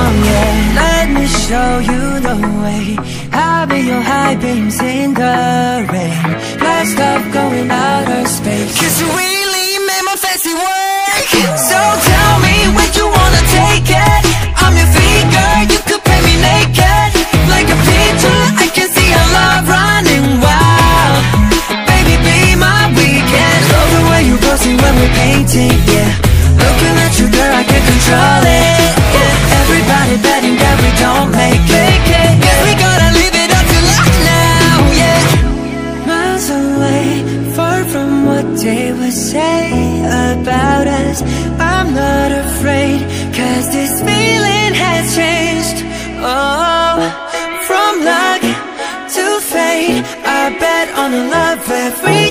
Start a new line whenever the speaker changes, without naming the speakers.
on, yeah. Let me show you the way. I'll be your high beams in the rain. Let's stop going outer space. Cause you really made my fancy work. So what they would say about us. I'm not afraid Cause this feeling has changed. Oh From luck to fate I bet on the love every